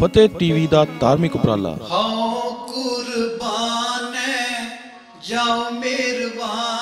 ਫਤਿਹ TV ਦਾ ਧਾਰਮਿਕ ਉਪਰਾਲਾ। ਹਾਂ ਕੁਰਬਾਨ ਜਾਓ ਮਿਹਰਬਾਨ।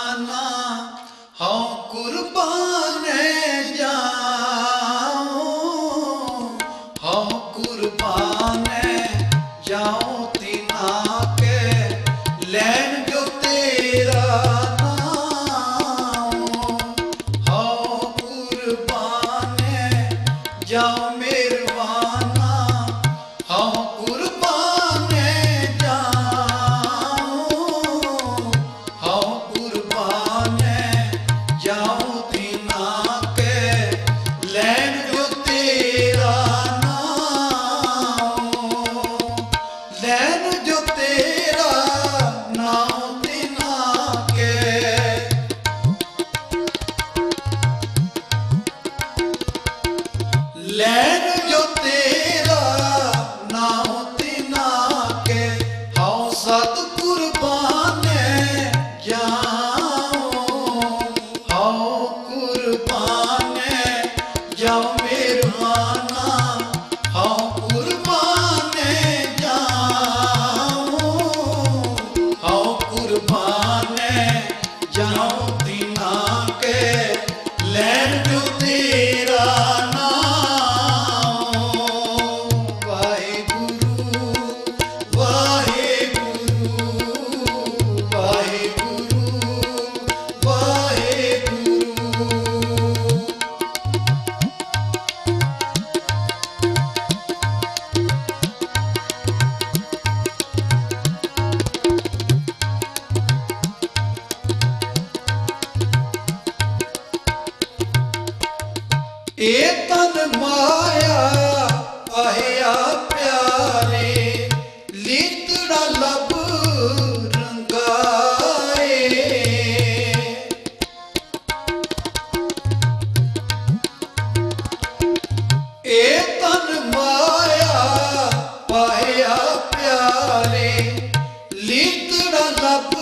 ਹੋਇਆ ਪਿਆਰੇ ਲੀਤੜਾ ਲੱਭ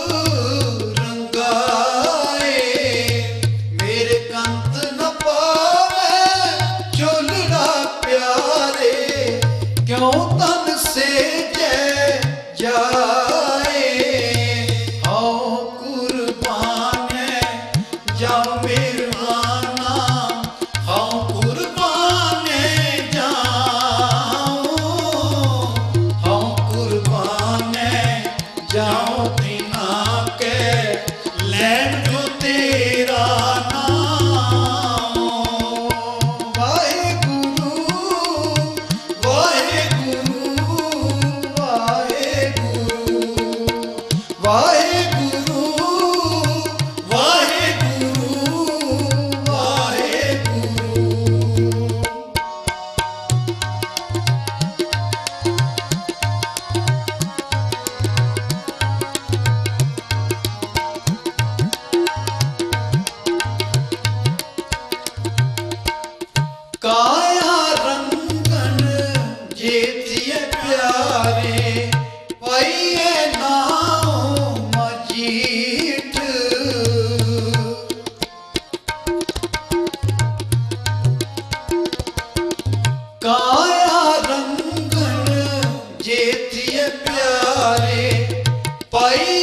ਪਿਆਰੇ ਪਾਈ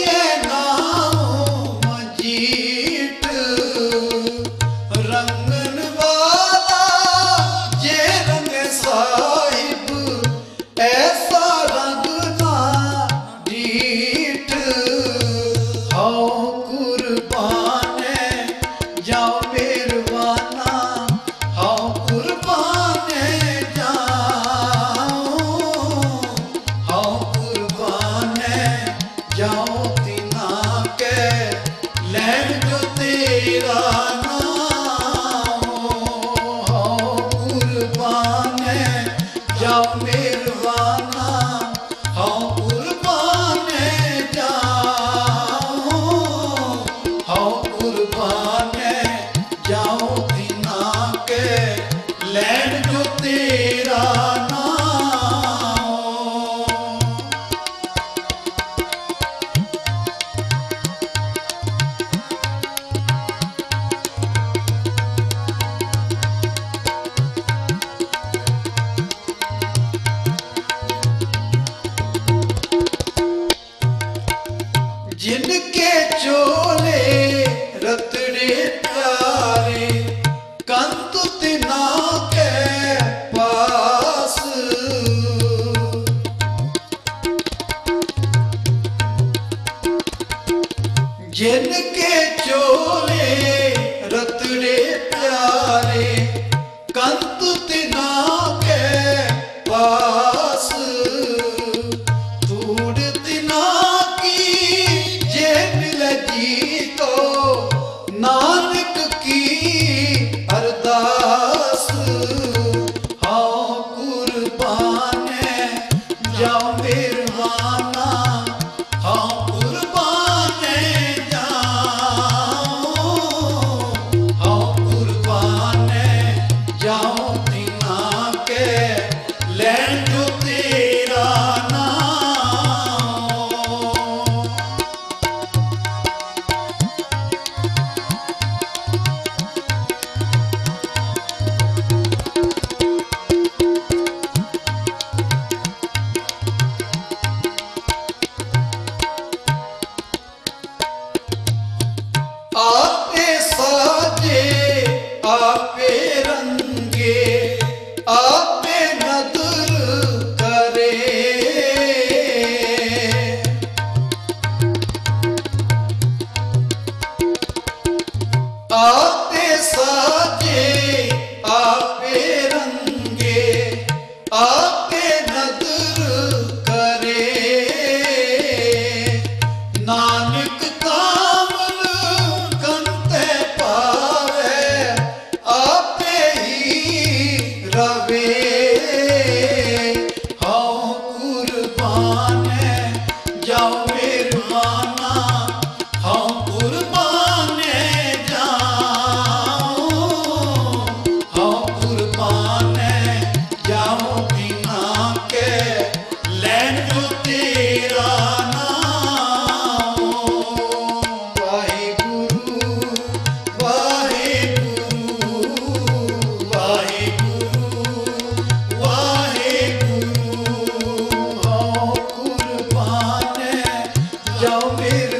ਜਿਨ ਕੇ ਚੋਲੇ ਰਤੜੇ ਕੇ ਰੰਗ Allah. I'll